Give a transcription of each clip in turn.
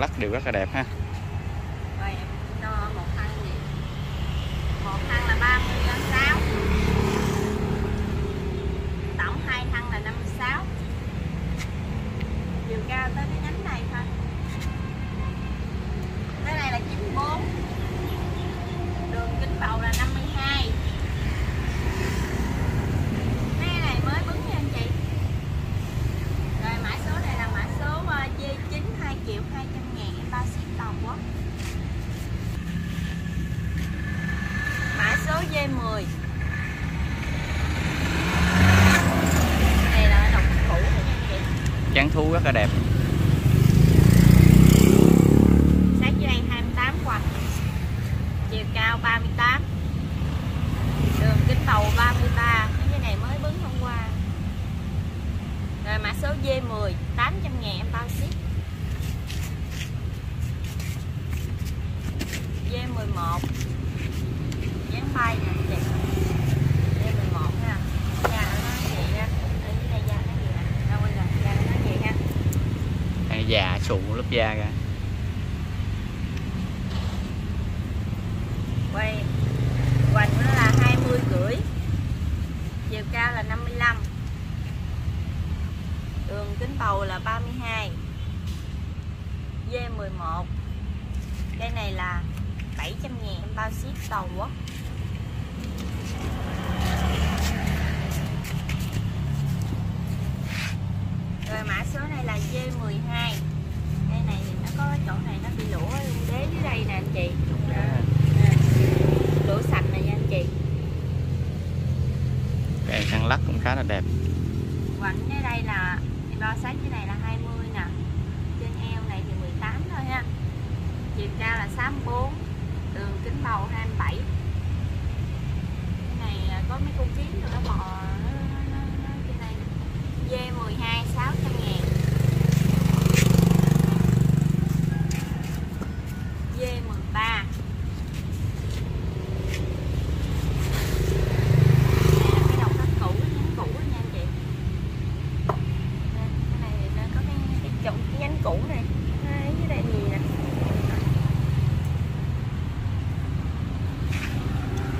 lắc đều rất là đẹp ha. Rồi một thân gì? Một là 36 tổng hai thân là 56 chiều cao tới V10 Đây là đồng cũ Trang thu rất là đẹp. Da kìa quay. Hoành của nó là 20 rưỡi. Chiều cao là 55 đường kính bầu là 32 D11 cây này là 700 ngàn bao ship toàn quốc rồi mã số này là D12 cây này thì nó có chỗ này nó bị lũa đế dưới đây nè anh chị. Lũa sạch này nha anh chị. Cái khăn lắc cũng khá là đẹp. Quạnh dưới đây là đo sát dưới này là 20 nè Trên eo này thì 18 thôi ha Chiều cao là 64 Đường kính bầu 27 Cái này à, có mấy con kiến rồi nó bò nó, nó, nó, nó trên đây D12 600 ngàn D13 Đây là cái đầu cắt cũ, cái nhánh cũ đó nha anh chị Nè, cái này thì nó có cái, cái chồng cái nhánh cũ này hai dưới đây gì nè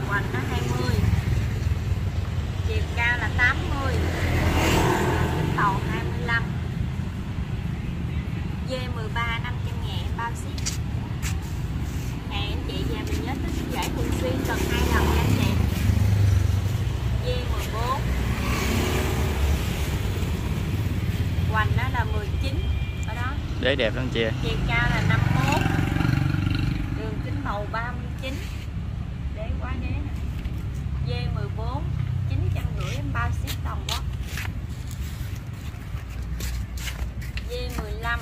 Hoành nó 20 Chiều cao là 80 Kính tàu 25 D13 500 ngàn, bao ship Ngày anh chị về mình nhớ tới giải thường xuyên cần hai lần nha anh chị. D14 Hoành nó là 19 Ở đế đẹp lắm chị chiều cao là 51 đường kính bầu 39 đế quá đế nè. D14 950 em bao ship toàn quốc D15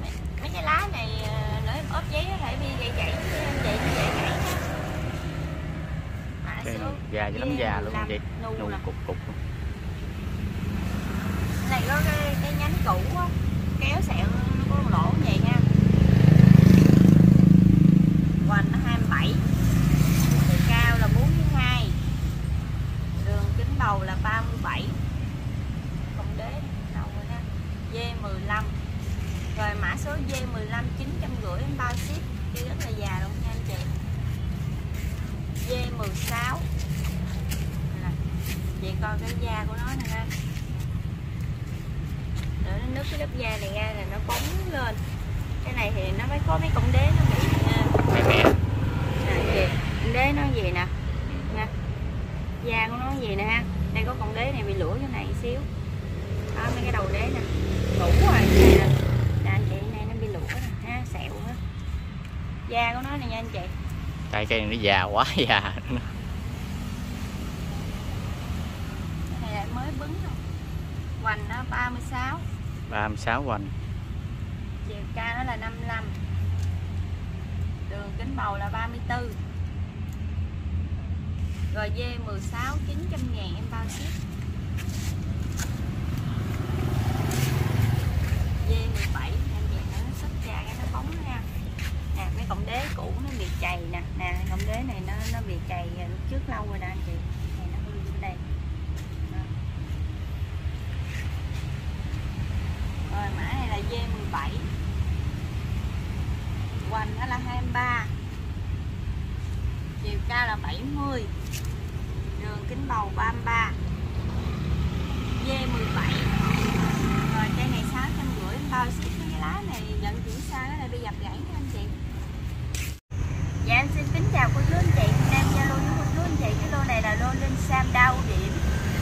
mấy, mấy cái lá này ờ, nếu em ốp giấy nó thể em vậy nó gãy gãy nha. Mã Cái số già cho lắm già luôn D15 chị. nụ nè. cục cục luôn. này có cái, cái nhánh cũ á kéo sẹo nó có lỗ như vậy nha. Hoành nó 27 chiều cao là 42 đường kính đầu là 37 cộng đế đầu rồi nha. D15 rồi mã số D15 950 em bao ship. Chứ rất là già luôn nha anh chị. D16 nè chị coi cái da của nó nè ha nứt cái lớp da này ra là nó bóng lên. Cái này thì nó mới có mấy cọng đế nó bị uh, mẹ gì? Đế nó gì nè? Nè da của nó gì nè ha? Đây có con đế này bị lũa chỗ này xíu. Đó mấy cái đầu đế nè. Ngủ rồi nè. Nè anh chị này nó bị lũa nè. Ha sẹo nữa da của nó này nha anh chị. Cây cây này nó già quá già. Cái này là mới bứng rồi hoành nó 36 36 hoành. Chiều cao nó là 55 đường kính bầu là 34 rồi dê 16 900 ngàn em bao ship. Dê 17 em vậy nó sắp ra cái nó bóng ra. Nè, mấy cọng đế cũ nó bị chày nè. Nè, cọng đế này nó nó bị chày lúc trước lâu rồi nè anh chị này nó hư bên đây Đó. rồi mã này là dê 17 hoành nó là 23 cao là 70 đường kính bầu 33 dê 17 rồi cây này 650 bao ship với cái lá này vận chuyển xa cái này bị dập gãy nha anh chị. Dạ em xin kính chào cô chú anh chị. Em giao lưu với cô chú anh chị. Cái lô này là lô linh sam đau điểm.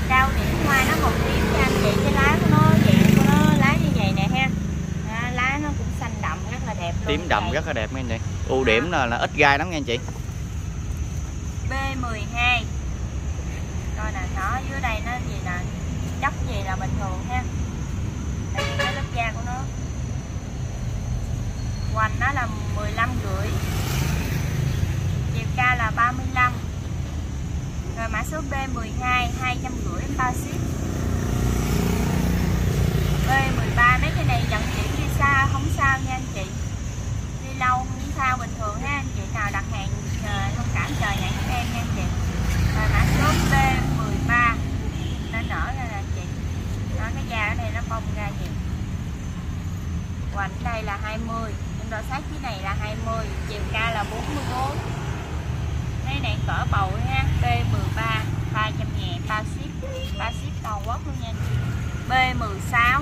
Đau điểm hoa nó một điểm nha anh chị. Cái lá của nó dạng của nó lá như vậy nè ha. Lá nó cũng xanh đậm rất là đẹp luôn tím đậm rất là đẹp nha anh chị. Ưu điểm là, là ít gai lắm nha anh chị B12 Rồi nè, nó dưới đây nó gì nè Chất gì là bình thường ha. Tại vì cái lớp da của nó Hoành nó là 15 rưỡi Chiều cao là 35 Rồi mã số B12 250 bao ship B13 mấy cái này vận chuyển đi xa không sao nha anh chị. Đi lâu không sao bình thường ha anh chị nào đặt hàng ờ, thông cảm chờ nhận giúp em nha anh chị. Rồi mã số B ba. Nó nở ra nè chị. Đó, cái da ở đây nó bông ra nhiều hoành đây là 20 nhưng độ sát phía này là 20 chiều cao là 44 đây này cỡ bầu ha B13 300 ngàn bao ship bao ship toàn quốc luôn nha chị. B16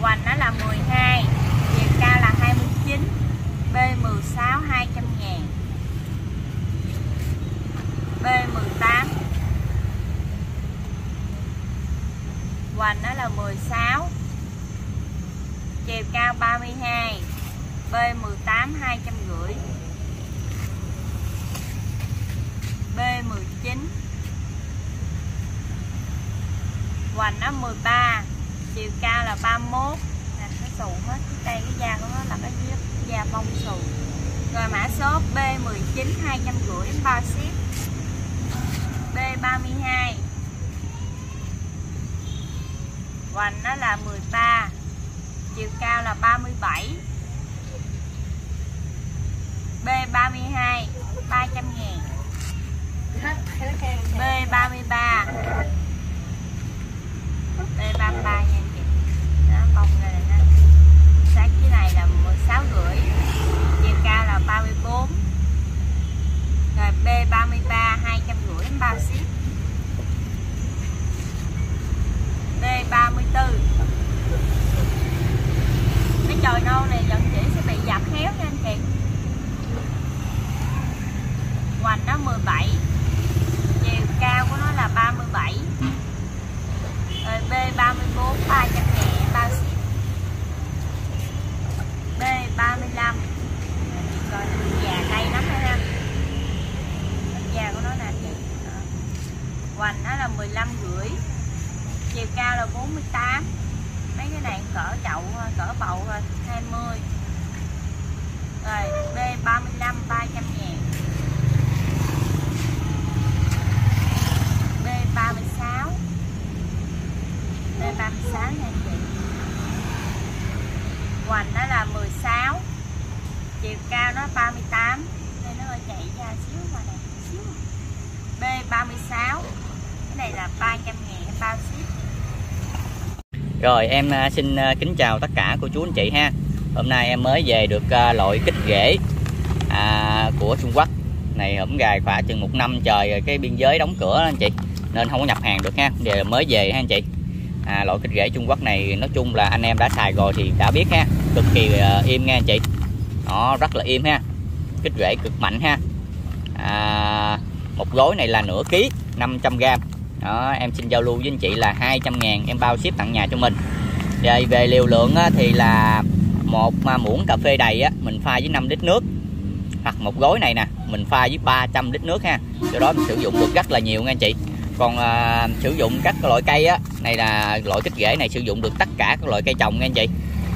hoành nó là 12 chiều cao là 29 B16 200 ngàn B18 hoành nó là 16 chiều cao 32 B18 250 B19 hoành nó 13 chiều cao là 31 nè nó xù hết cái cây cái da của nó là cái da, bông xù rồi mã số B19 250 bao ship 32 hoành nó là 13 chiều cao là 37 B32 300 ngàn. B33 B33 nha chị đó bông này nè sát cái này là 16 rưỡi, chiều cao là 34 rồi B33 250 bao ship B34 cái chồi nâu này dẫn chỉ sẽ bị dập héo nha anh chị hoành nó 17 chiều cao của nó là 37 rồi B34 300 ngàn bao ship B35 Chị coi nó già cây lắm thôi ha Lớp da của nó nè anh chị Đó. Hoành nó là 15 rưỡi Chiều cao là 48 Mấy cái này cỡ chậu cỡ bầu thôi 20 Rồi B35 30 ngàn B36 B36 nha anh chị Hoành nó là 16 Chiều cao nó 38 Đây nó hơi chạy ra xíu mà nè xíu B36 Cái này là 300 ngàn bao ship rồi em à, xin à, kính chào tất cả cô chú anh chị ha. Hôm nay em mới về được à, loại kích rễ à, của Trung Quốc. Này hổng gài khoảng chừng một năm trời rồi cái biên giới đóng cửa đó anh chị. Nên không có nhập hàng được ha. Giờ mới về ha anh chị. À, Loại kích rễ Trung Quốc này nói chung là anh em đã xài rồi thì đã biết ha. Cực kỳ im nha anh chị. Nó rất là im ha. Kích rễ cực mạnh ha. À, Một gói này là nửa ký 500g đó, em xin giao lưu với anh chị là 200 ngàn em bao ship tặng nhà cho mình. Rồi về liều lượng á, thì là một à, muỗng cà phê đầy á, mình pha với 5 lít nước. Hoặc một gói này nè mình pha với 300 lít nước ha. Do đó mình sử dụng được rất là nhiều nha anh chị. Còn à, sử dụng các loại cây á này là loại kích rễ này sử dụng được tất cả các loại cây trồng nha anh chị.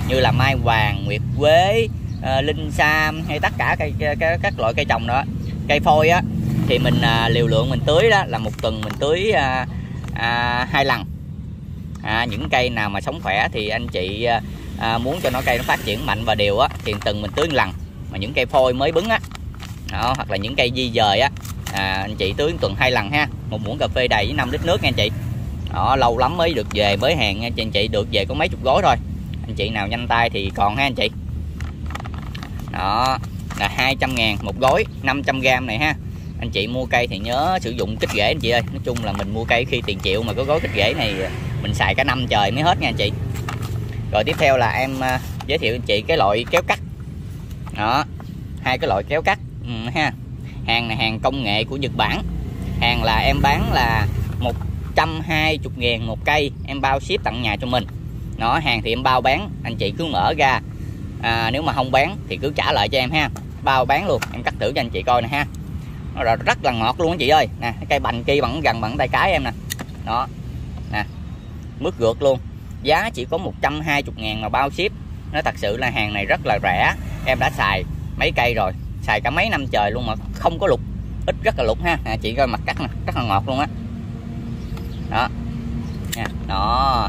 Như là mai vàng nguyệt quế à, linh sam hay tất cả cây các, các loại cây trồng đó. Cây phôi á thì mình à, liều lượng mình tưới đó là một tuần mình tưới à, à, hai lần. À, những cây nào mà sống khỏe thì anh chị à, à, muốn cho nó cây nó phát triển mạnh và đều á thì tuần mình tưới một lần. Mà những cây phôi mới bứng á đó, hoặc là những cây di dời á à, anh chị tưới tuần hai lần ha. Một muỗng cà phê đầy với 5 lít nước nha anh chị. Đó lâu lắm mới được về mới hàng nha chị anh chị được về có mấy chục gói thôi. Anh chị nào nhanh tay thì còn ha anh chị. Đó là 200 ngàn một gói 500 gram này ha anh chị mua cây thì nhớ sử dụng kích rễ anh chị ơi. Nói chung là mình mua cây khi tiền triệu mà có gói kích rễ này mình xài cả năm trời mới hết nha anh chị. Rồi tiếp theo là em à, giới thiệu anh chị cái loại kéo cắt. Đó hai cái loại kéo cắt ừ, ha. Hàng này hàng công nghệ của Nhật Bản. Hàng là em bán là 120 ngàn một cây em bao ship tặng nhà cho mình. Nó hàng thì em bao bán anh chị cứ mở ra. À, nếu mà không bán thì cứ trả lại cho em ha. Bao bán luôn em cắt thử cho anh chị coi nè ha. Ờ, nó rất là ngọt luôn anh chị ơi. Nè cây bành kia bằng gần bằng tay cái em nè. Đó. Nè mứt gượt luôn. Giá chỉ có 120 ngàn mà bao ship. Nó thật sự là hàng này rất là rẻ. Em đã xài mấy cây rồi. Xài cả mấy năm trời luôn mà không có lục. Ít rất là lục ha. À, chị coi mặt cắt nè. Rất là ngọt luôn á. Đó. Nha đó.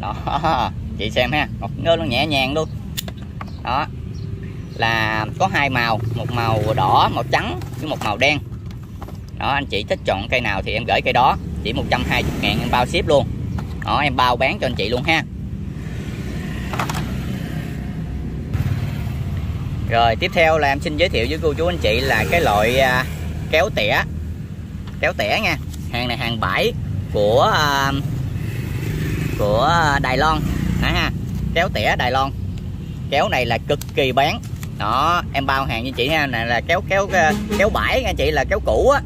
Đó. Chị xem ha. Ngọt ngơ nó nhẹ nhàng luôn. Đó là có hai màu, một màu đỏ, màu trắng với một màu đen. Đó, anh chị thích chọn cây nào thì em gửi cây đó. Chỉ 120 ngàn em bao ship luôn. Đó, em bao bán cho anh chị luôn ha. Rồi, tiếp theo là em xin giới thiệu với cô chú anh chị là cái loại à, kéo tỉa kéo tỉa nha. Hàng này hàng bãi của à, của Đài Loan. Đó ha. Kéo tỉa Đài Loan. Kéo này là cực kỳ bán đó, em bao hàng như chị ha, này là kéo kéo ờ, kéo bãi nha chị, là kéo cũ á.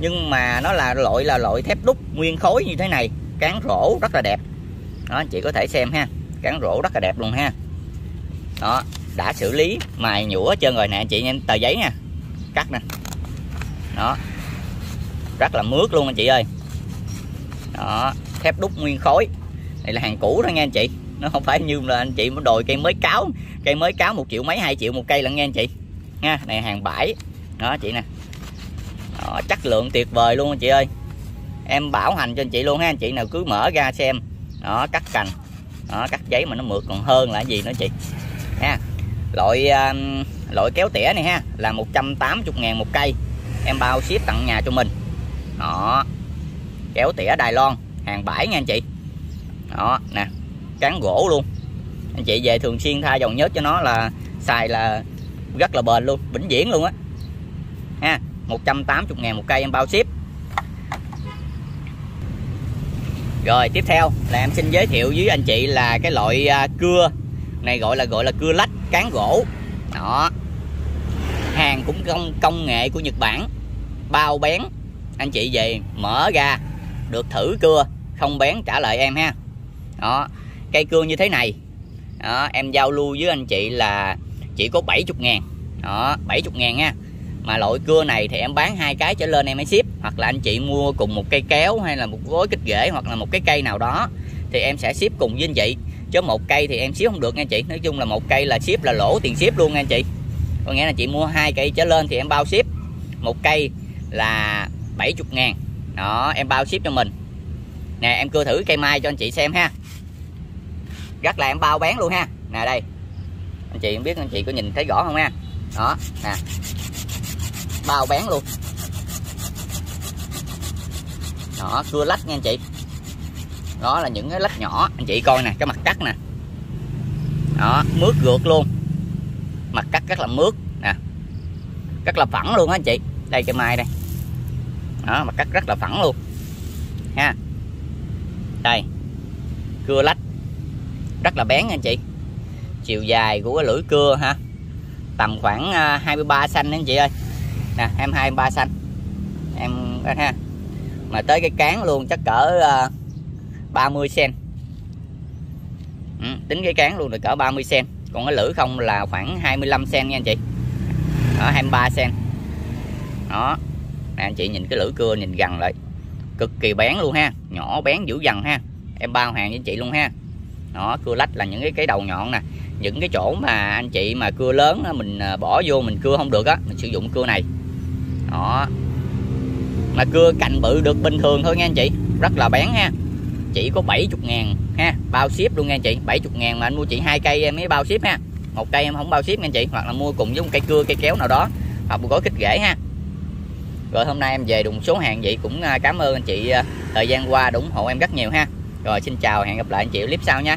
Nhưng mà nó là loại là loại thép đúc nguyên khối như thế này, cán rổ rất là đẹp. Đó, chị có thể xem ha, cán rổ rất là đẹp luôn ha. Đó, đã xử lý mài nhũa trơn rồi nè, chị em tờ giấy nha, cắt nè. Đó, rất là mướt luôn anh chị ơi. Đó, thép đúc nguyên khối. Này là hàng cũ đó nghe anh chị nó không phải như là anh chị mới đòi cây mới cáo cây mới cáo một triệu mấy hai triệu một cây lận nghe anh chị. Nha này hàng bãi. Đó chị nè. Đó, chất lượng tuyệt vời luôn anh chị ơi. Em bảo hành cho anh chị luôn ha anh chị nào cứ mở ra xem. Đó cắt cành. Đó cắt giấy mà nó mượt còn hơn là gì nữa chị. Nha. Loại um, loại kéo tỉa này ha là 180 ngàn một cây. Em bao ship tặng nhà cho mình. Đó. Kéo tỉa Đài Loan hàng bãi nha anh chị. Đó nè cán gỗ luôn. Anh chị về thường xuyên thay dòng nhớt cho nó là xài là rất là bền luôn, vĩnh viễn luôn á. Ha 180 ngàn một cây em bao ship. Rồi, tiếp theo là em xin giới thiệu với anh chị là cái loại à, cưa. Này gọi là gọi là cưa lách, cán gỗ. Đó. Hàng cũng công công nghệ của Nhật Bản. Bao bén. Anh chị về mở ra, được thử cưa, không bén trả lời em ha. Đó cây cưa như thế này. Đó, em giao lưu với anh chị là chỉ có 70 ngàn. Đó 70 ngàn nha mà loại cưa này thì em bán hai cái trở lên em mới ship hoặc là anh chị mua cùng một cây kéo hay là một gối kích rễ hoặc là một cái cây nào đó thì em sẽ ship cùng với anh chị. Chứ một cây thì em ship không được nha chị. Nói chung là một cây là ship là lỗ tiền ship luôn nha anh chị. Có nghĩa là chị mua hai cây trở lên thì em bao ship. Một cây là 70 ngàn. Đó em bao ship cho mình. Nè em cưa thử cây mai cho anh chị xem ha rất là em bao bán luôn ha. Nè đây. Anh chị không biết, anh chị có nhìn thấy rõ không ha? Đó, nè. Bao bán luôn. Đó cưa lách nha anh chị. Đó là những cái lách nhỏ. Anh chị coi nè, cái mặt cắt nè. Đó, mướt gượt luôn. Mặt cắt rất là mướt. Nè. Rất là phẳng luôn á anh chị. Đây cây mai đây. Đó, mặt cắt rất là phẳng luôn. Ha. Đây. Cưa lách rất là bén anh chị. Chiều dài của cái lưỡi cưa ha. Tầm khoảng à, 23 xanh anh chị ơi. Nè em 23 xanh. Em ha. Mà tới cái cán luôn chắc cỡ à, 30 cm ừ, tính cái cán luôn là cỡ 30 cm còn cái lưỡi không là khoảng 25 cm nha anh chị. Đó 23 cm đó. Nè anh chị nhìn cái lưỡi cưa nhìn gần lại. Cực kỳ bén luôn ha. Nhỏ bén dữ dằn ha. Em bao hàng với chị luôn ha đó, cưa lách là những cái cái đầu nhọn nè. Những cái chỗ mà anh chị mà cưa lớn mình à, bỏ vô mình cưa không được á, mình sử dụng cưa này. Đó. Mà cưa cành bự được bình thường thôi nha anh chị, rất là bén ha. Chỉ có 70 ngàn ha, bao ship luôn nha anh chị. 70 ngàn mà anh mua chị hai cây em mới bao ship ha. Một cây em không bao ship nha anh chị, hoặc là mua cùng với một cây cưa, cây kéo nào đó. Hoặc một gói kích rễ ha. Rồi hôm nay em về đụng số hàng vậy cũng à, cảm ơn anh chị à, thời gian qua ủng hộ em rất nhiều ha rồi xin chào hẹn gặp lại anh chị clip sau nha.